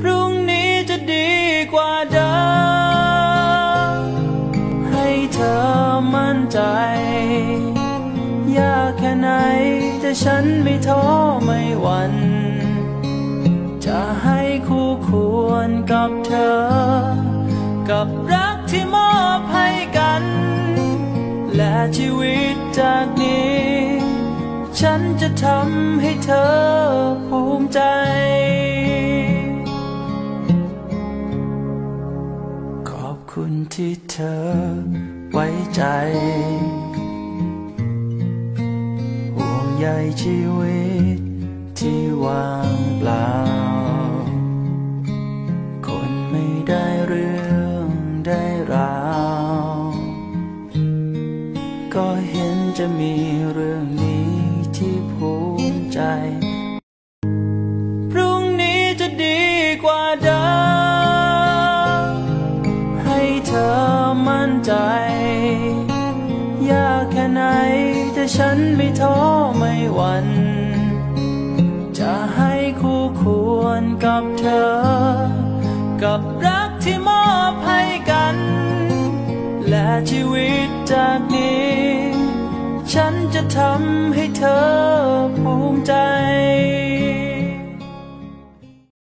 พรุ่งนี้จะดีกว่าเดิมให้เธอมั่นใจ ยากแค่ไหนแต่ฉันไม่ท้อไม่หวั่นจะให้คู่ควรกับเธอ กับรักที่มอบให้กัน และชีวิตจากนี้ ฉันจะทำให้เธอภู อบคุณที่เธอไว้ใจ ห่วงใยชีวิตที่ว่างเปล่า คนไม่ได้เรื่องได้ราว ก็เห็นจะมีเรื่องนี้ ใจ ยากแค่ไหน แต่ฉันไม่ท้อไม่หวั่นจะให้คู่ควรกับเธอ กับรักที่มอบให้กัน และชีวิตจากนี้ ฉันจะทำให้เธอภูมิใจ